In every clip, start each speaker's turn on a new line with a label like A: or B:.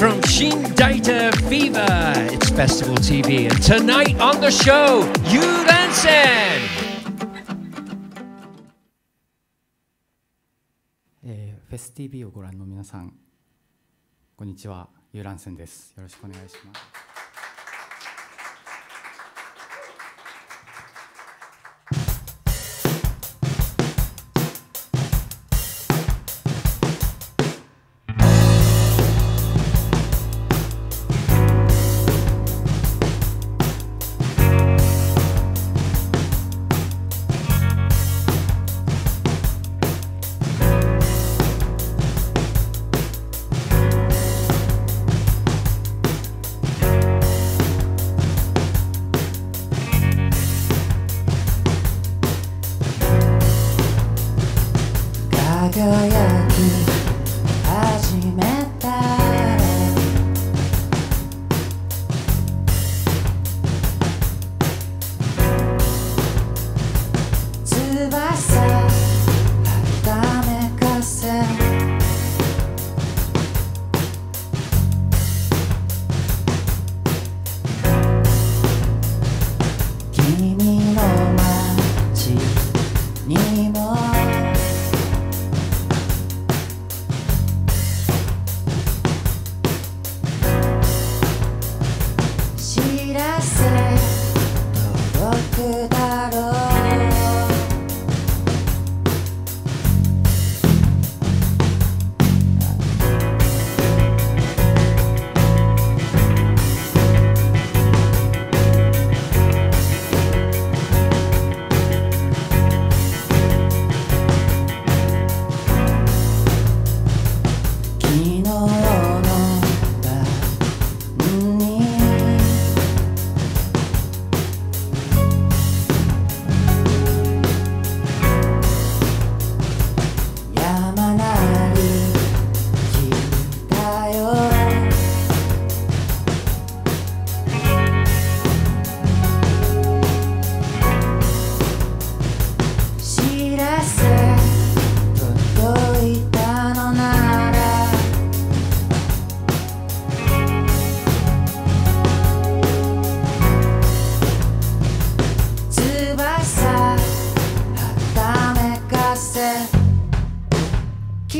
A: from Shin Data Fever. It's Festival TV. And tonight on the show, Yu Lansen.
B: えーフェス TV をご覧の皆さん、こんにちは、ユーランセンです。よろしくお願いします。
A: 輝き始め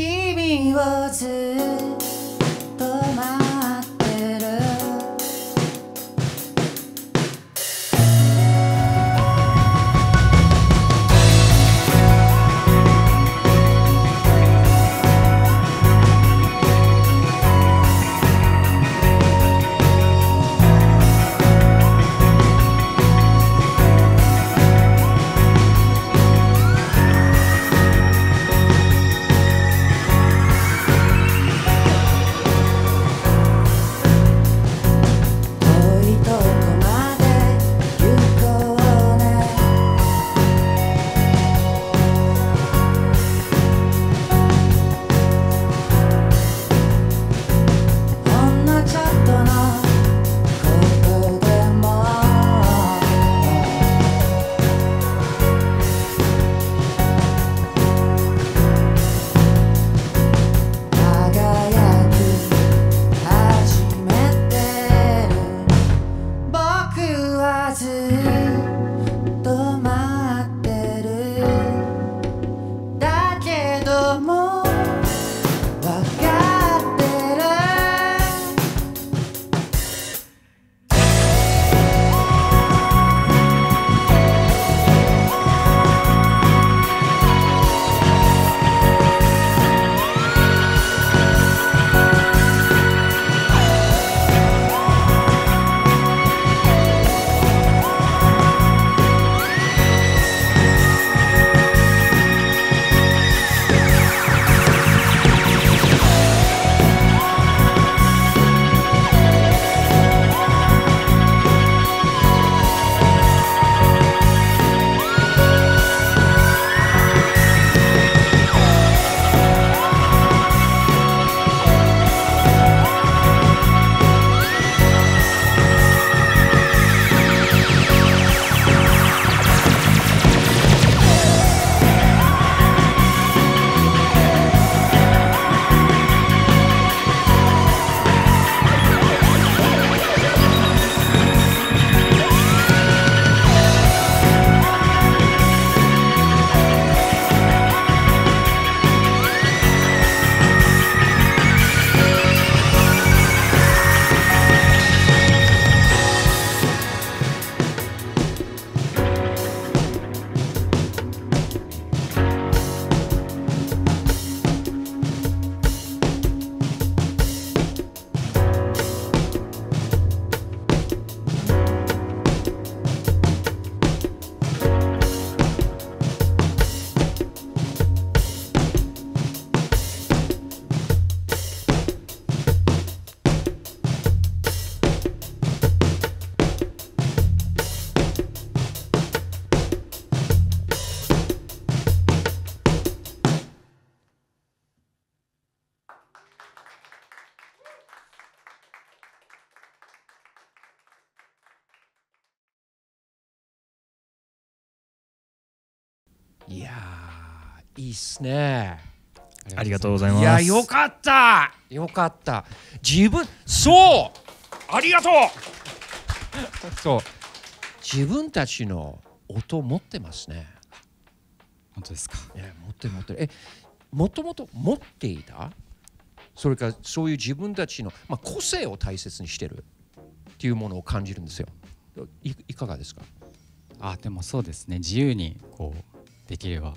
A: 君をずっといいっすね。
C: ありがとうございます。
A: いやよかった。よかった。自分そう。ありがとう。そう。自分たちの音持ってますね。
B: 本当ですか？
A: ね持ってる持ってる。えもともと持っていた？それからそういう自分たちの、まあ、個性を大切にしてる。っていうものを感じるんですよ。いいかがですか？
B: あでもそうですね。自由にこうできれば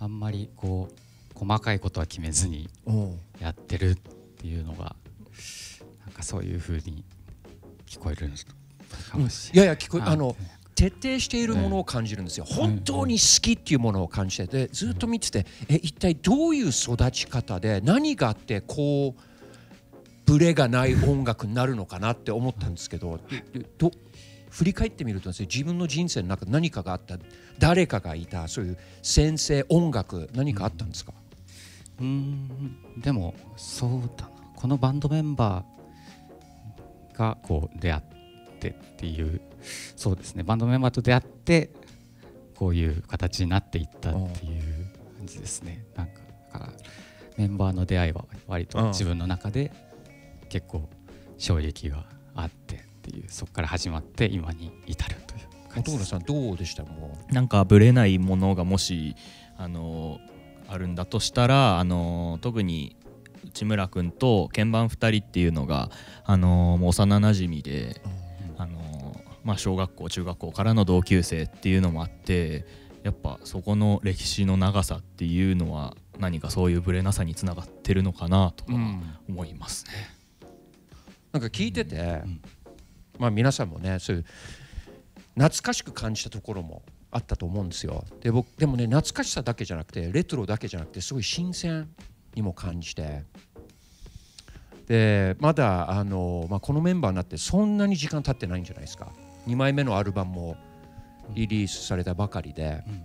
B: あんまりこう細かいことは決めずにやってるっていうのがなんかそういうふうに聞こえるのかもしれ
A: い。やいや聞こえ
B: ない。
A: あの徹底しているものを感じるんですよ、本当に好きっていうものを感じててずっと見ててえ一体どういう育ち方で何があってこうブレがない音楽になるのかなって思ったんですけどど振り返ってみるとね自分の人生の中何かがあった誰かがいたそういう先生音楽何かあったんですか、
B: うんでもそうだなこのバンドメンバーがこう出会ってっていうそうですね。バンドメンバーと出会ってこういう形になっていったっていう感じですね。なんかだからメンバーの出会いは割と自分の中で結構衝撃があって。っていうそこから始まって今に至るという
A: どうでした？も
C: なんかぶれないものがもしあのあるんだとしたらあの特に内村君と鍵盤2人っていうのがあのもう幼なじみであの、まあ、小学校中学校からの同級生っていうのもあってやっぱそこの歴史の長さっていうのは何かそういうぶれなさにつながってるのかなと思いますね。
A: なんか聞いてて、
B: ん
A: まあ皆さんもねそういう懐かしく感じたところもあったと思うんですよ。で僕でもね懐かしさだけじゃなくてレトロだけじゃなくてすごい新鮮にも感じて。でまだあの、まあ、このメンバーになってそんなに時間経ってないんじゃないですか。2枚目のアルバムもリリースされたばかりで。
B: うんうん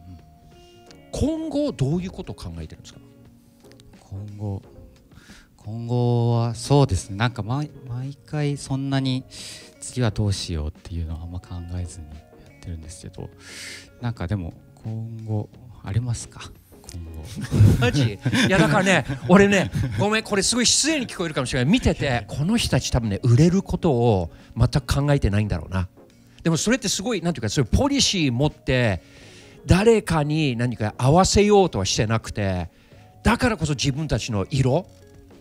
A: 今後どういうことを考えてるんですか？
B: 今後今後はそうですね。なんか毎毎回そんなに次はどうしようっていうのはあんま考えずにやってるんですけどなんかでも今後ありますか？今後。
A: マジ？いやだからね俺ねごめんこれすごい失礼に聞こえるかもしれない。見ててこの人たち多分ね売れることを全く考えてないんだろうな。でもそれってすごいなんていうかそういうポリシー持って誰かに何か合わせようとはしてなくてだからこそ自分たちの色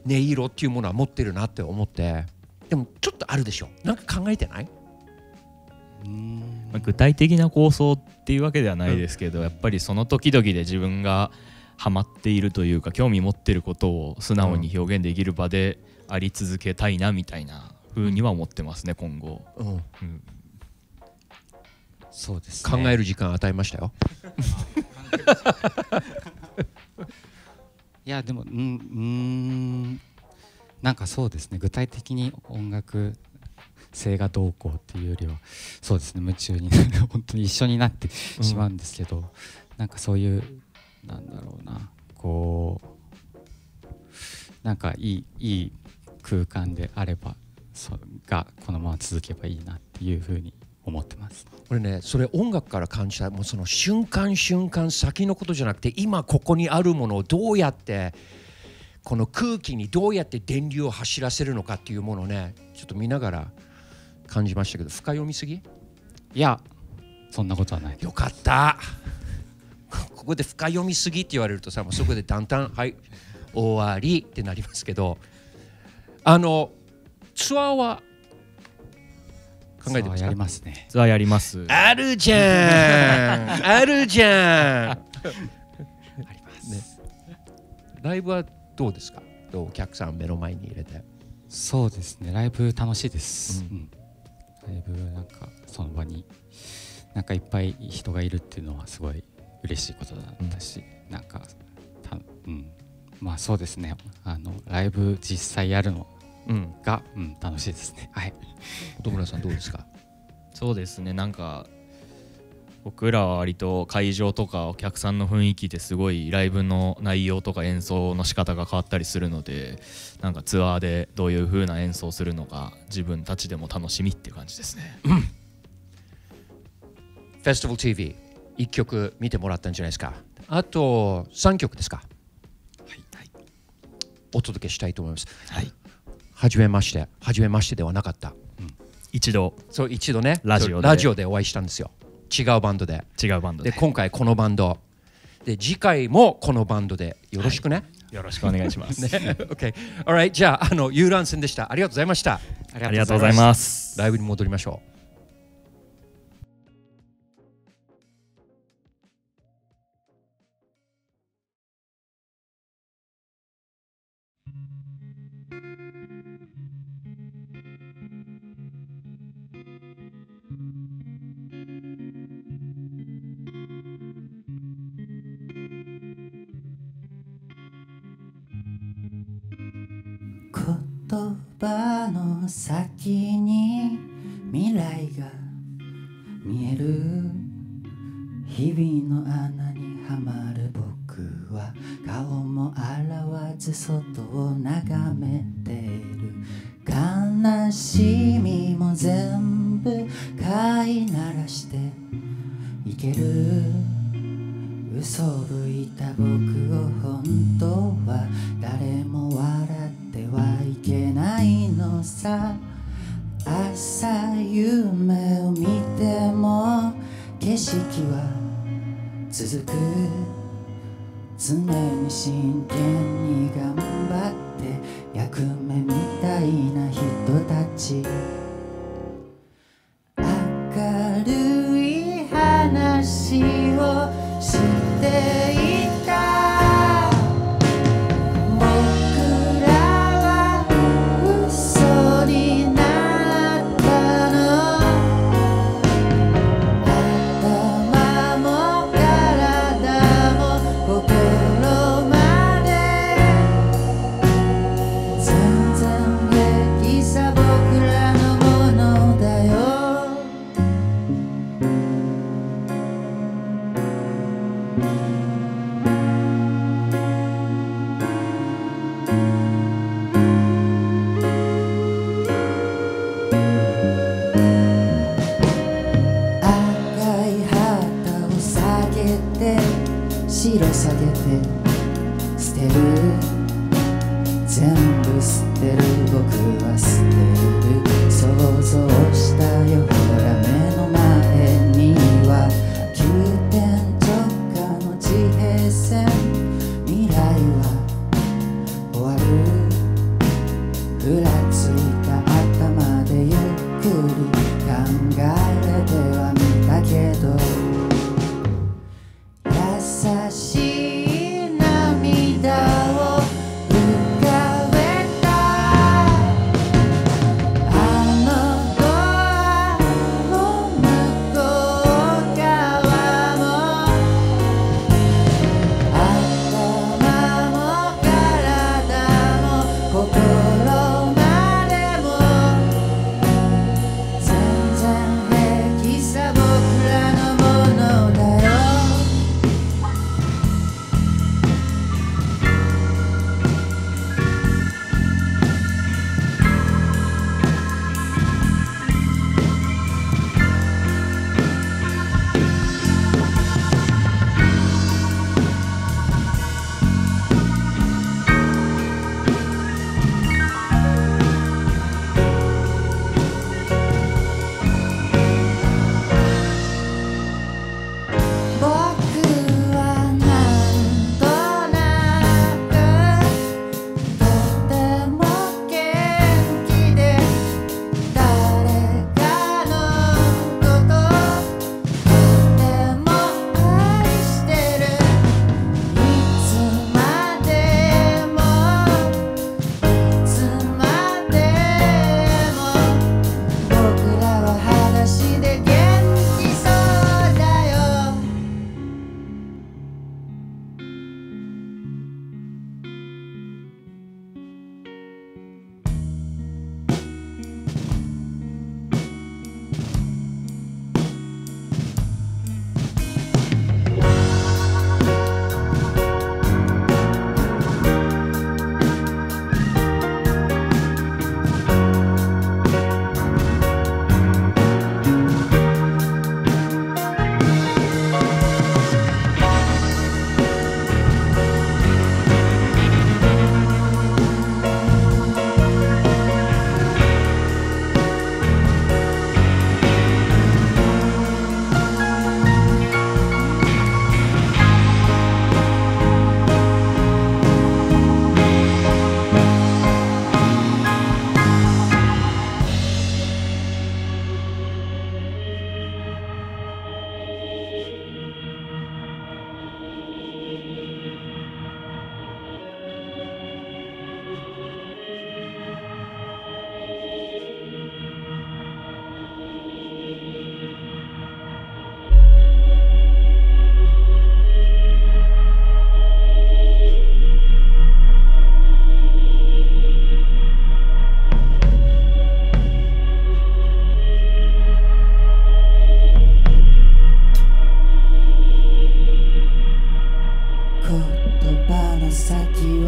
A: 音色っていうものは持ってるなって思ってでもちょっとあるでしょ。なんか考えてない？う
B: ーん。
C: まあ具体的な構想っていうわけではないですけど、やっぱりその時々で自分がハマっているというか興味持ってることを素直に表現できる場であり続けたいなみたいな風には思ってますね今後、
A: うん。
C: うん。
B: そうですね。
A: 考える時間与えましたよ？
B: いやでもうんうーんなんかそうですね具体的に音楽性がどうこうっていうよりはそうですね夢中に本当に一緒になってしまうんですけど、なんかそういうなんだろうなこうなんかいいいい空間であればそがこのまま続けばいいなっていうふうに思ってます。
A: 俺ねそれ音楽から感じたもうその瞬間瞬間先のことじゃなくて今ここにあるものをどうやってこの空気にどうやって電流を走らせるのかっていうものをねちょっと見ながら感じましたけど深読みすぎ？
B: いやそんなことはない。
A: よかった。ここで深読みすぎって言われるとさもうそこでだんだんはい終わりってなりますけどあのツアーは考えてます
B: やりますね。
C: ツアーやります。
A: あるじゃん。あるじゃん。
B: あります。
A: ライブはどうですか？どう？お客さん目の前に入れて。
B: そうですね。ライブ楽しいです、
A: う
B: うん。ライブなんかその場になんかいっぱい人がいるっていうのはすごい嬉しいことだったし、なんかたうん。まあそうですね。あのライブ実際やるの
A: うん。
B: が、うん、楽しいですね。はい。
A: 本村さんどうですか？
C: そうですね。なんか僕らは割と会場とかお客さんの雰囲気ですごいライブの内容とか演奏の仕方が変わったりするのでなんかツアーでどういう風な演奏するのが自分たちでも楽しみっていう感じですね。
A: フェスティバル TV 一曲見てもらったんじゃないですか？あと3曲ですか？お届けしたいと思います。
C: はい。
A: はじめまして。はじめましてではなかった。
C: 一度。
A: そう一度ね。
C: ラジオで。
A: ラジオでお会いしたんですよ違うバンドで。
C: 違うバンドで。
A: で今回このバンド。で次回もこのバンドで。よろしくね、
C: よろしくお願いします、
A: ね。OK alright じゃああの遊覧船でした。ありがとうございました。
B: あ
C: ありがとうございます。
A: ライブに戻りましょう
D: 先に未来が見える日々の穴にはまる僕は顔も洗わず外を眺め続く。常に真剣に頑張って役目みたいな人たち。嗯。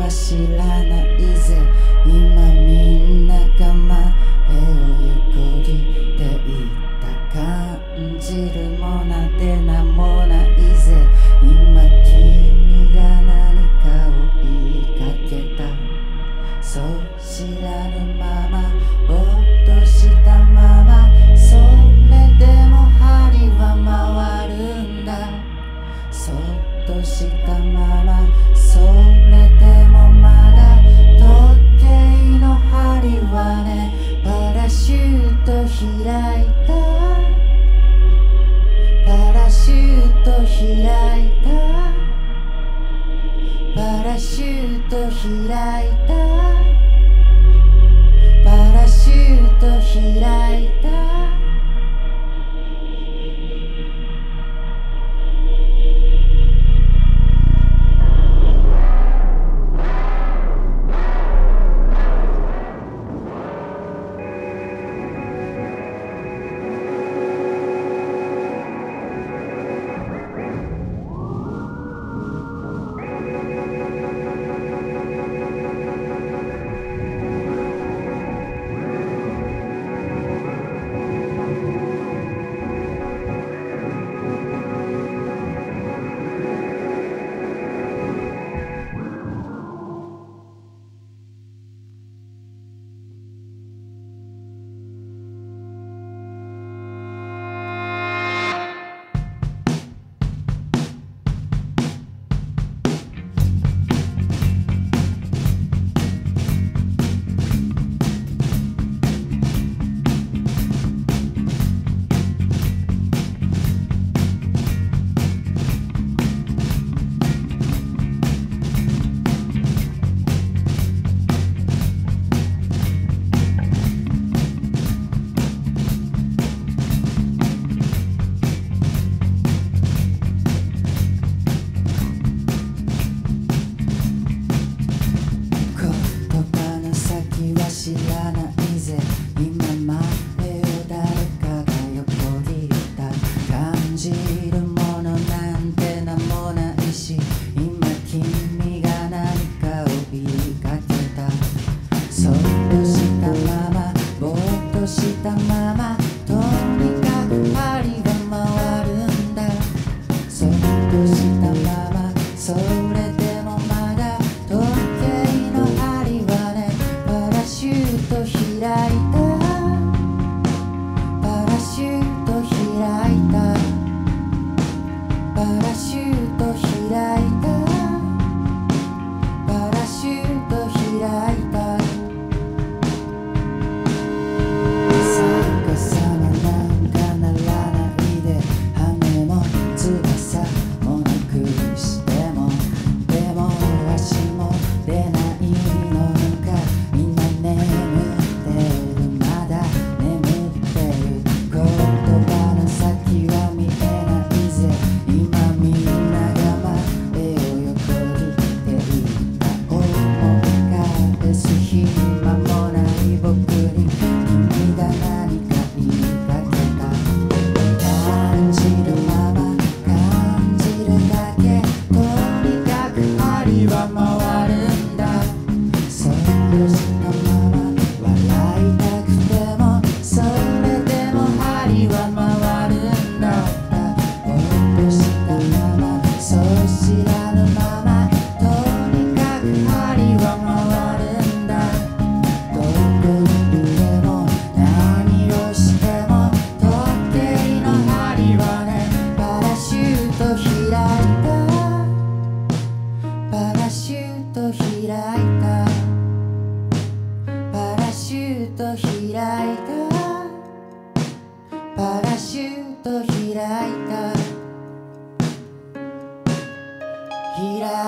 D: は知らないぜ。今みんな構える。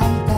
D: た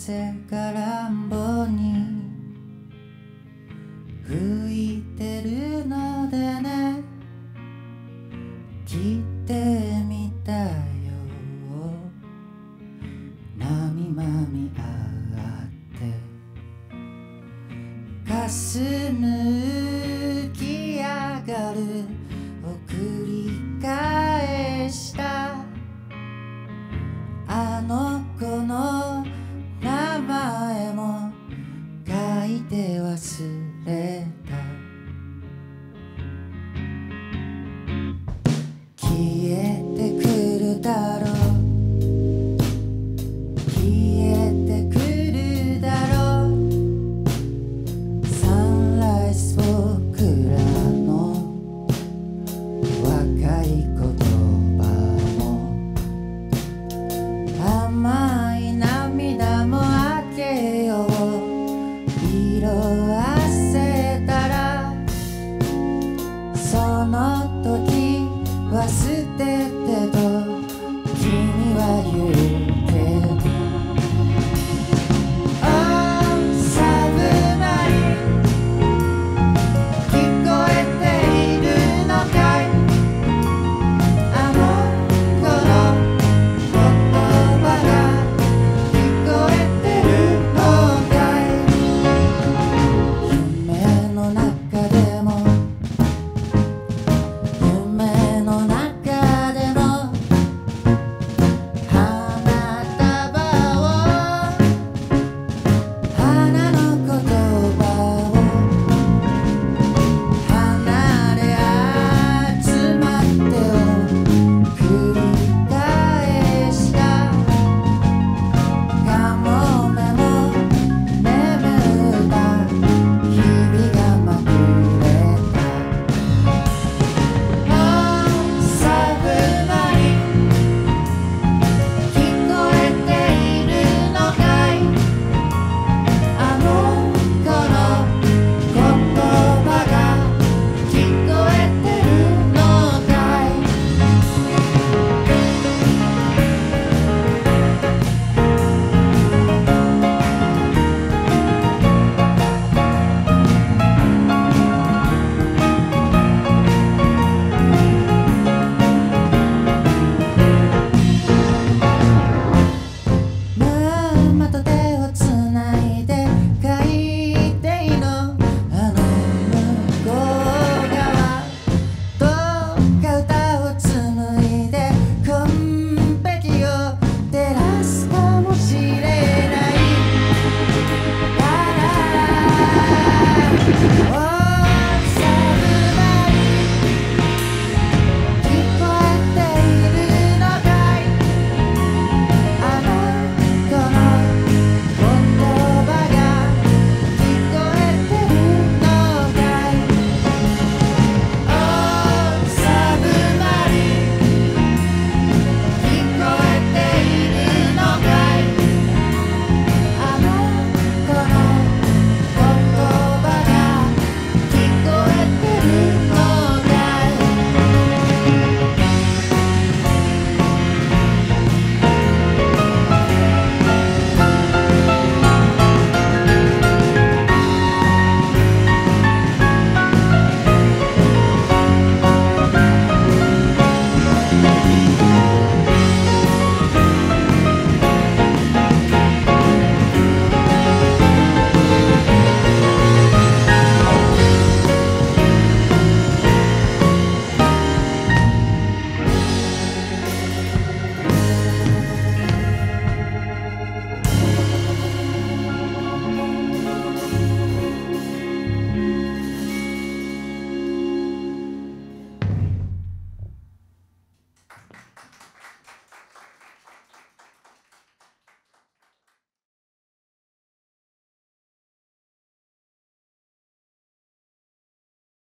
D: 風が乱暴に